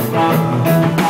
Música